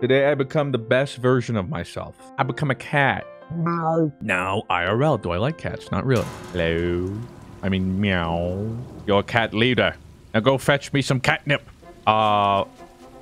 Today I become the best version of myself. I become a cat. Meow. Now, IRL, do I like cats? Not really. Hello? I mean, meow. You're a cat leader. Now go fetch me some catnip. Uh,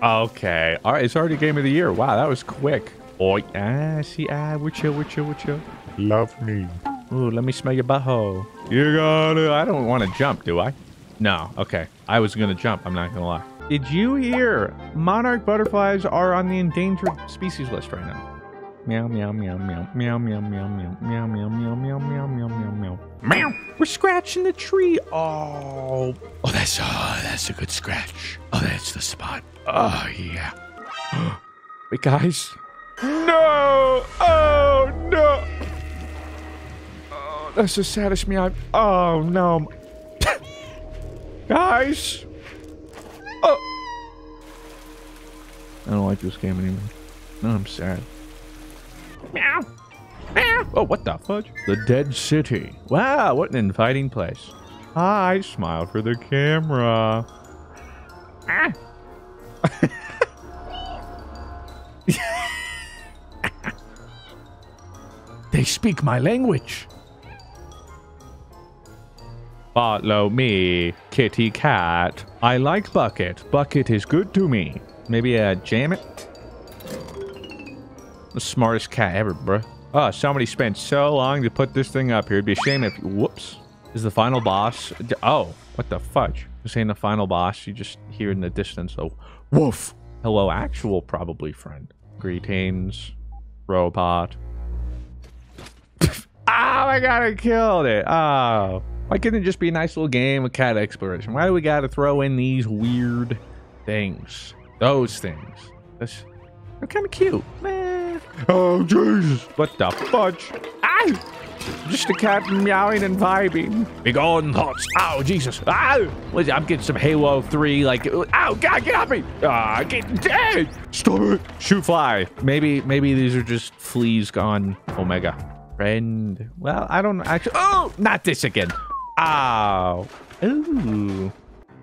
okay. All right, it's already game of the year. Wow, that was quick. Oh, ah, see, ah, we're chill, we're chill, we're chill. Love me. Ooh, let me smell your butthole. You gotta. I don't want to jump, do I? No. Okay. I was gonna jump. I'm not gonna lie. Did you hear? Monarch butterflies are on the endangered species list right now. Meow meow meow meow meow meow meow meow meow meow meow meow meow meow meow meow. Meow. We're scratching the tree. Oh. Oh, that's oh, that's a good scratch. Oh, that's the spot. Oh yeah. Wait, guys. No. Oh no. Oh, that's the saddest meow. Oh no. Guys. Oh. I don't like this game anymore. No, I'm sad. Meow. Meow. Oh, what the fudge? The Dead City. Wow, what an inviting place. Hi, smile for the camera. Ah. they speak my language. Follow me, kitty cat. I like Bucket. Bucket is good to me. Maybe uh, jam it? The smartest cat ever, bruh. Oh, somebody spent so long to put this thing up here. It'd be a shame if... Whoops. Is the final boss... Oh, what the fudge? This ain't the final boss. You just hear in the distance, oh, woof. Hello, actual probably friend. Greetings, robot. oh I killed it. Oh. Why couldn't it just be a nice little game of cat exploration? Why do we gotta throw in these weird things? Those things. This, they're kind of cute. Man. Oh, Jesus. What the fudge? Ah! Just a cat meowing and vibing. Big on thoughts. Oh, Jesus. Ow! What? I'm getting some Halo 3, like, oh, God, get off me. Ah, get dead. Stop it. Shoot fly. Maybe, maybe these are just fleas gone Omega. Friend. Well, I don't actually. Oh, not this again. Ow. Ooh.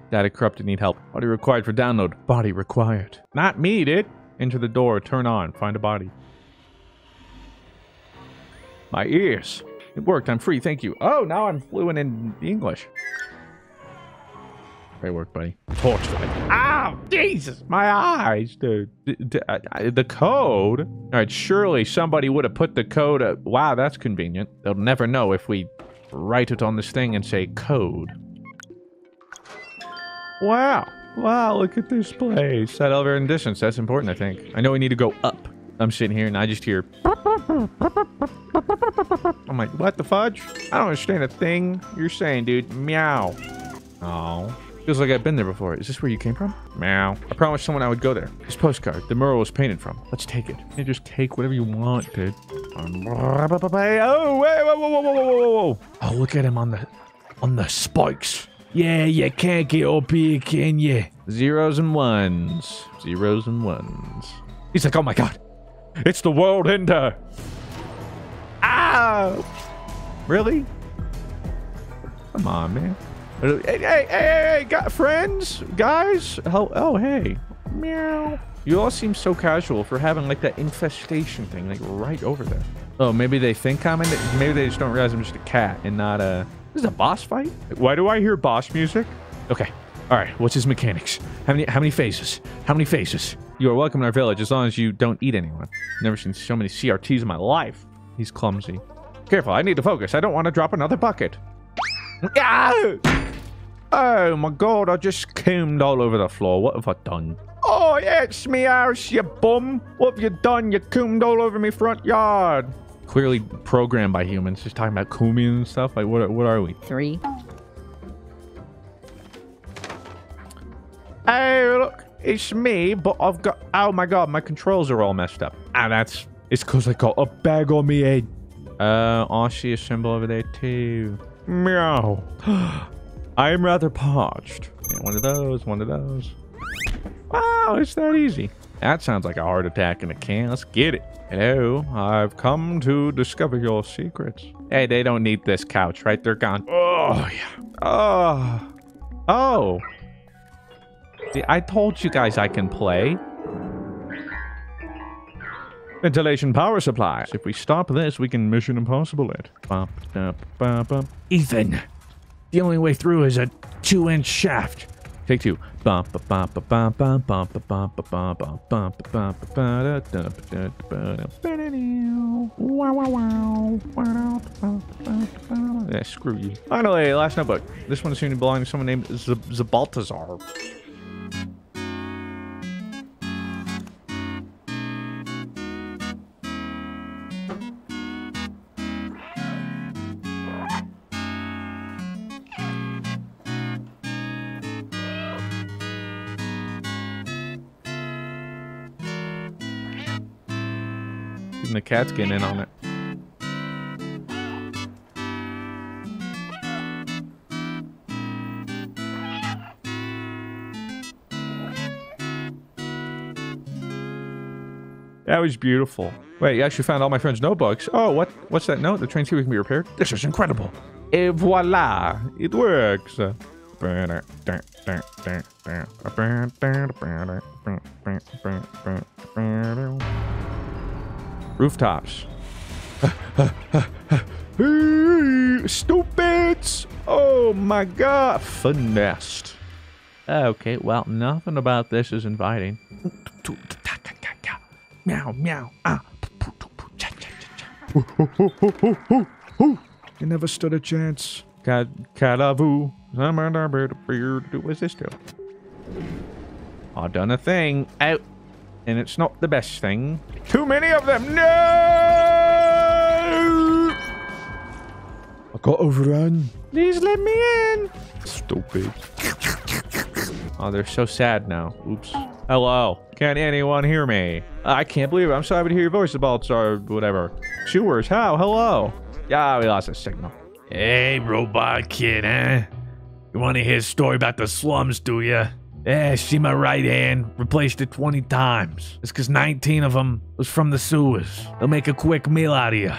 Data corrupted, need help. Body required for download. Body required. Not me, dude. Enter the door, turn on, find a body. My ears. It worked, I'm free, thank you. Oh, now I'm fluent in English. Great work, buddy. Torchlight. Ow! Jesus! My eyes, dude. D uh, the code? All right, surely somebody would have put the code... Uh, wow, that's convenient. They'll never know if we write it on this thing and say code. Wow. Wow, look at this place. Set elevator and distance. That's important, I think. I know we need to go up. I'm sitting here and I just hear... I'm like, what the fudge? I don't understand a thing you're saying, dude. Meow. Oh. Feels like I've been there before. Is this where you came from? Meow. I promised someone I would go there. This postcard, the mural was painted from. Let's take it. You just take whatever you want, dude. Oh, wait, whoa, whoa, whoa, whoa, whoa, whoa. Oh, look at him on the, on the spikes. Yeah, you can't get up here, can you? Zeros and ones. Zeros and ones. He's like, oh my god. It's the world ender. Ah! Really? Come on, man. Hey, hey, hey, hey, got friends? Guys? Oh, oh, hey. Meow. You all seem so casual for having like that infestation thing like right over there. Oh, maybe they think I'm in it. Maybe they just don't realize I'm just a cat and not a... This is a boss fight? Why do I hear boss music? Okay. All right. What's his mechanics? How many how many phases? How many phases? You are welcome in our village as long as you don't eat anyone. Never seen so many CRTs in my life. He's clumsy. Careful, I need to focus. I don't want to drop another bucket. Ah! Oh my god, I just came all over the floor. What have I done? Oh, yeah, it's me, Iris, you bum. What have you done? You coomed all over me front yard. Clearly programmed by humans. Just talking about cooming and stuff. Like, what, what are we? Three. Hey, look. It's me, but I've got... Oh, my God. My controls are all messed up. And that's... It's because I got a bag on me head. Uh, I see a symbol over there, too. Meow. I am rather parched. Yeah, one of those, one of those. Wow, it's that easy. That sounds like a heart attack in a can. Let's get it. Hello, I've come to discover your secrets. Hey, they don't need this couch, right? They're gone. Oh, yeah. Oh. Oh. See, I told you guys I can play. Ventilation power supply. If we stop this, we can Mission Impossible it. Bump. Ethan, the only way through is a two-inch shaft. Take two. Yeah, screw you. Finally, last notebook. This one is soon to belong to someone named Z Zbaltazar. Cat's getting in on it. That was beautiful. Wait, you actually found all my friends' notebooks. Oh, what? What's that note? The train's here we can be repaired. This is incredible. Et voila, it works. Rooftops. Stupids! Oh my god! Finessed. Okay, well, nothing about this is inviting. Meow, meow. Ah. You never stood a chance. Cat, catavu. What's this do? I've done a thing. Out. And it's not the best thing. Too many of them. No! I got overrun. Please let me in. Stupid. Oh, they're so sad now. Oops. Hello. Can anyone hear me? I can't believe it. I'm sorry to hear your voice about or whatever. Sewers, how? Hello. Yeah, we lost a signal. Hey, robot kid, eh? You want to hear a story about the slums, do ya? Eh, see my right hand? Replaced it 20 times. It's because 19 of them was from the sewers. They'll make a quick meal out of you.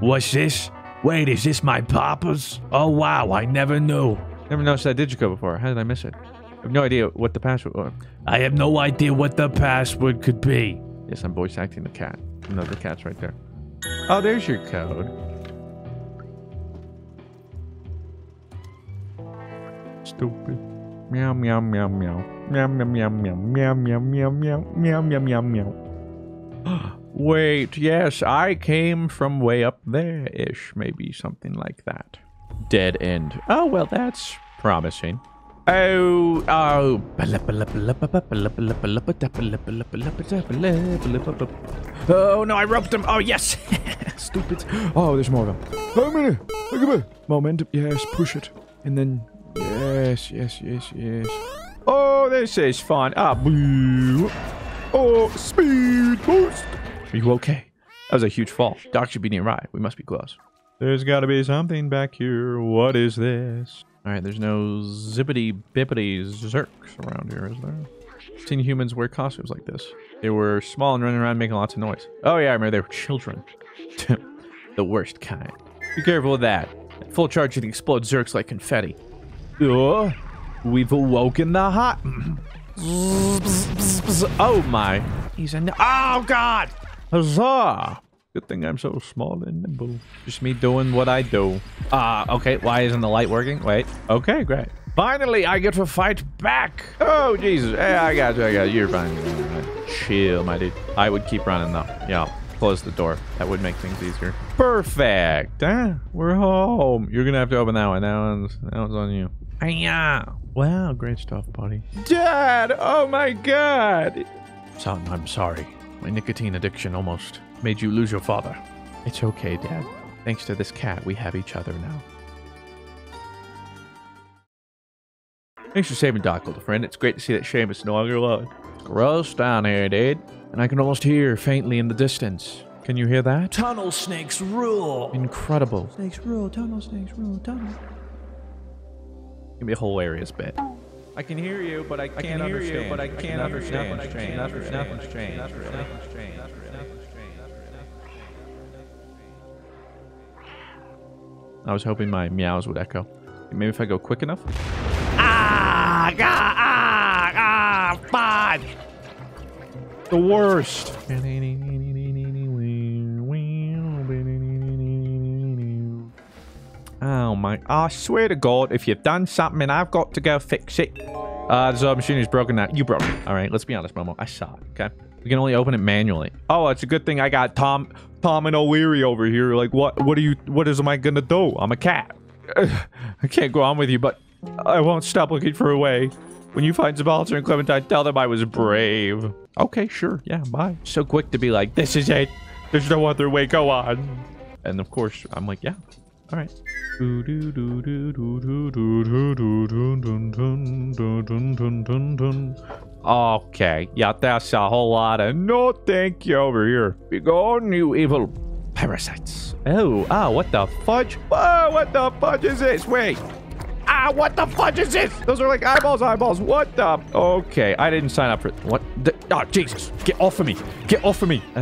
What's this? Wait, is this my papa's? Oh, wow, I never knew. Never noticed that Digico before. How did I miss it? I have no idea what the password was. I have no idea what the password could be. Yes, I'm voice acting the cat. No, the cat's right there. Oh, there's your code. Stupid. Meow meow meow meow. Meow meow meow meow meow meow meow meow meow meow meow meow. Wait, yes, I came from way up there-ish, maybe something like that. Dead end. Oh well, that's promising. Oh, oh. Oh no, I roped him. Oh yes. Stupid. Oh, there's more of them. Many? Look at me. Momentum. Yes, push it. And then, yes, yes, yes, yes. Oh, this is fun. Ah, boo. Oh, speed boost. Are you okay? That was a huge fall. Doc should be near nearby. We must be close. There's got to be something back here. What is this? All right, there's no zippity bippity Zurks around here, is there? I've seen humans wear costumes like this. They were small and running around making lots of noise. Oh yeah, I remember they were children. the worst kind. Be careful of that. At full charge, it explodes Zurks like confetti. Oh, we've awoken the hot. oh my. He's a. Oh god! Huzzah! Good thing I'm so small and nimble. Just me doing what I do. Ah, uh, okay. Why isn't the light working? Wait. Okay, great. Finally, I get to fight back. Oh, Jesus. Hey, I got you. I got you. You're fine. Chill, my dude. I would keep running, though. Yeah, close the door. That would make things easier. Perfect. Huh? We're home. You're going to have to open that one. That one's, that one's on you. Yeah. Wow, great stuff, buddy. Dad! Oh, my God! Son, I'm sorry. My nicotine addiction almost made you lose your father. It's okay, Dad. Thanks to this cat, we have each other now. Thanks for saving Doc, little friend. It's great to see that Seamus no longer alone. Gross down here, dude. And I can almost hear faintly in the distance. Can you hear that? Tunnel snakes rule. Incredible. Snakes rule. Tunnel snakes rule. Tunnel. Give me a hilarious bit. I can hear you, but I can't I can hear understand. you, but I can't understand. Nothing's changed. Nothing's changed. Nothing's changed. I was hoping my meows would echo. Maybe if I go quick enough. Ah! Ah! Ah! Ah! Five! The worst. My... I swear to God, if you've done something, I've got to go fix it. Uh, the sub machine is broken now. You broke it. All right, let's be honest, Momo. I saw it, okay? We can only open it manually. Oh, it's a good thing I got Tom Tom and O'Leary over here. Like, what What are you... What is am I gonna do? I'm a cat. I can't go on with you, but I won't stop looking for a way. When you find Subalter and Clementine, tell them I was brave. Okay, sure. Yeah, bye. So quick to be like, this is it. There's no other way. Go on. And of course, I'm like, yeah. All right. Okay. Yeah, that's a whole lot of no thank you over here. Be gone, you evil parasites. Oh, ah, what the fudge? Whoa, what the fudge is this? Wait. Ah, what the fudge is this? Those are like eyeballs, eyeballs. What the? Okay, I didn't sign up for what? The, oh, Jesus! Get off of me! Get off of me! Uh,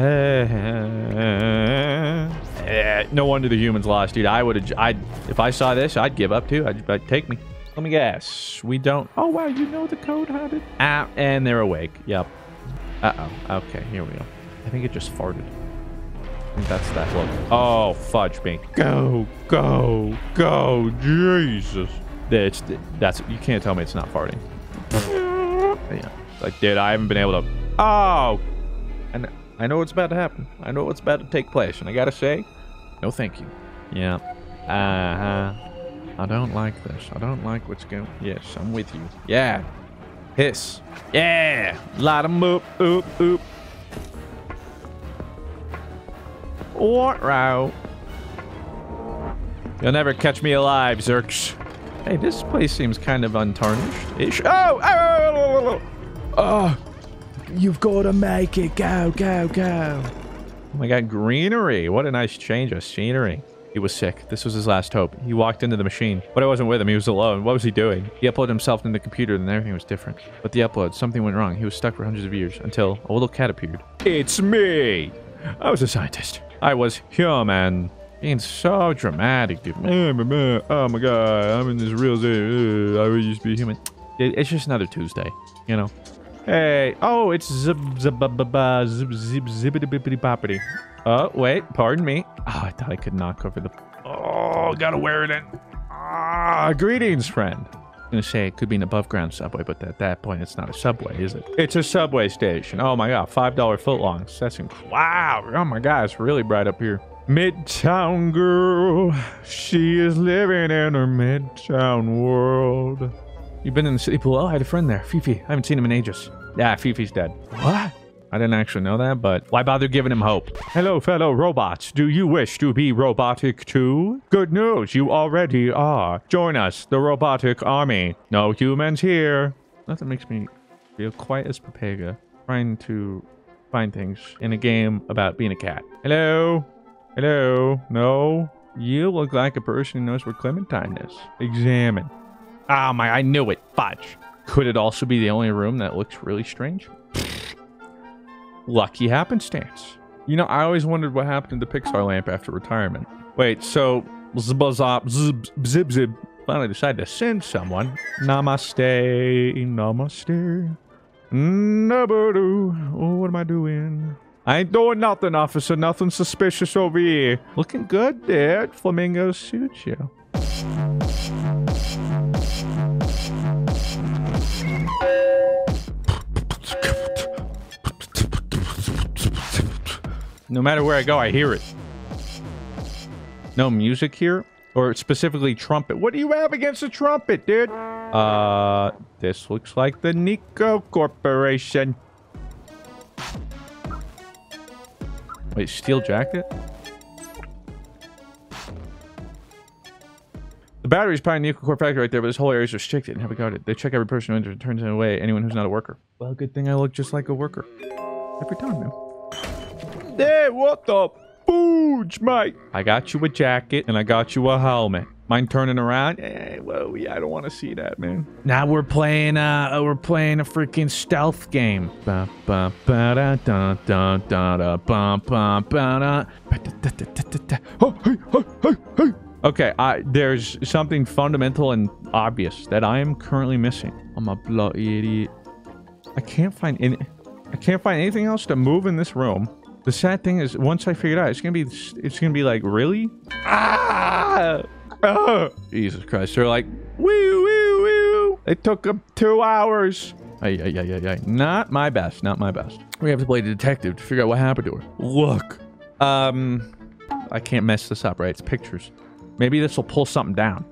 uh, no wonder the humans lost, dude. I would have. I if I saw this, I'd give up too. I'd, I'd take me. Let me guess. We don't. Oh wow, you know the code, how did? Ah, and they're awake. Yep. Uh oh. Okay, here we go. I think it just farted. I think that's that look. Oh, fudge me. Go, go, go. Jesus. It's, that's, you can't tell me it's not farting. yeah. Like, dude, I haven't been able to, oh. I know what's about to happen. I know what's about to take place. And I gotta say, no thank you. Yeah. Uh-huh. I don't like this. I don't like what's going, yes, I'm with you. Yeah. Hiss. Yeah. Light 'em up, up, up. What route? You'll never catch me alive, Zurks. Hey, this place seems kind of untarnished-ish. Oh! Oh! oh, oh! You've got to make it. Go, go, go. Oh my god, greenery. What a nice change of scenery. He was sick. This was his last hope. He walked into the machine, but I wasn't with him. He was alone. What was he doing? He uploaded himself into the computer, and everything was different. But the upload, something went wrong. He was stuck for hundreds of years until a little cat appeared. It's me! I was a scientist. I was human. Being so dramatic, dude. Oh my god, I'm in this real thing. I would just be human. It's just another Tuesday, you know? Hey, oh, it's zip zip zip zip zippity boppity. Oh, wait, pardon me. Oh, I thought I could knock over the. Oh, gotta wear it in. Ah, greetings, friend. I'm gonna say it could be an above ground subway, but at that point, it's not a subway, is it? It's a subway station. Oh my god, $5 footlongs. That's inc- wow. Oh my god, it's really bright up here. Midtown girl, she is living in her midtown world. You've been in the city pool. Oh, I had a friend there, Fifi. I haven't seen him in ages. Yeah, Fifi's dead. What? I didn't actually know that, but why bother giving him hope? Hello, fellow robots. Do you wish to be robotic too? Good news, you already are. Join us, the robotic army. No humans here. Nothing makes me feel quite as Pepega trying to find things in a game about being a cat. Hello? Hello? No? You look like a person who knows where Clementine is. Examine. Ah, my, I knew it. Fudge. Could it also be the only room that looks really strange? Lucky happenstance. You know, I always wondered what happened to the Pixar lamp after retirement. Wait, so zibazop zib zib zib finally decided to send someone. Namaste, namaste. Nabadoo. Oh, what am I doing? I ain't doing nothing, officer. Nothing suspicious over here. Looking good there. Flamingo suits you. No matter where I go, I hear it. No music here? Or specifically trumpet. What do you have against the trumpet, dude? Uh, this looks like the Neko Corporation. Wait, steel jacket? The battery's probably in the Neko Corp factory right there, but this whole area is restricted. Have we got it? They check every person who enters and turns away anyone who's not a worker. Well, good thing I look just like a worker. Every time, man. Hey, what the fooge, mate? I got you a jacket and I got you a helmet. Mind turning around? Eh, well, yeah, I don't want to see that, man. Now we're playing, uh, we're playing a freaking stealth game. Okay, I, there's something fundamental and obvious that I am currently missing. I'm a bloody idiot. I can't find any. I can't find anything else to move in this room. The sad thing is, once I figure it out, it's gonna be, it's gonna be like, really? Ah! Oh, Jesus Christ. They're like, woo, woo, woo. It took them two hours. Ay, ay, ay, ay, ay. Not my best. Not my best. We have to play detective to figure out what happened to her. Look. Um, I can't mess this up, right? It's pictures. Maybe this will pull something down.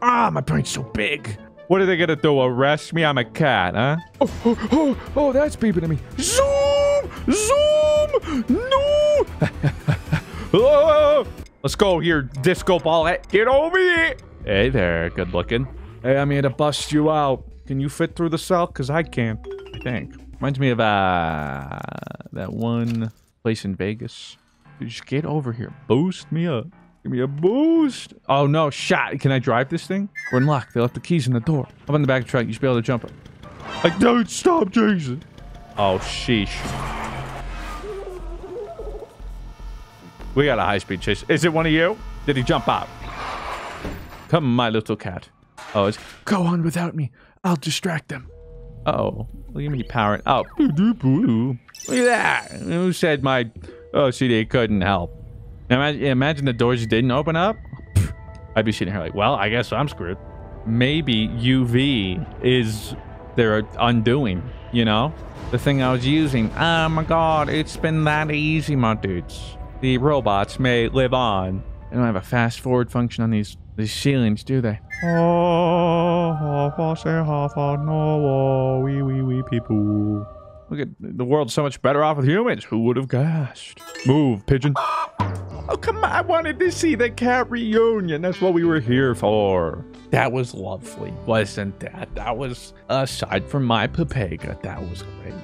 Ah, my brain's so big. What are they gonna do? Arrest me? I'm a cat, huh? Oh, oh, oh, oh that's beeping at me. Zoom! Zoom! No! oh, let's go here, disco ball. Get over here! Hey there, good looking. Hey, I'm here to bust you out. Can you fit through the cell? Because I can, I think. Reminds me of uh, that one place in Vegas. Just get over here. Boost me up. Give me a boost. Oh no, shot. Can I drive this thing? We're unlocked. They left the keys in the door. Up in the back of the truck. You should be able to jump it. Like, don't stop, Jason. Oh, sheesh. We got a high-speed chase. Is it one of you? Did he jump out? Come, my little cat. Oh, it's... Go on without me. I'll distract them. Uh oh Look at me powering. Oh. Look at that. Who said my OCD couldn't help? Imagine, imagine the doors didn't open up. I'd be sitting here like, well, I guess I'm screwed. Maybe UV is their undoing, you know? The thing I was using. Oh my god, it's been that easy, my dudes. The robots may live on. They don't have a fast forward function on these these ceilings, do they? Oh, no, wee wee wee people. Look at the world's so much better off with humans. Who would have guessed? Move, pigeon. Oh, come on. I wanted to see the cat reunion. That's what we were here for. That was lovely, wasn't that? That was, aside from my Pepega, that was great.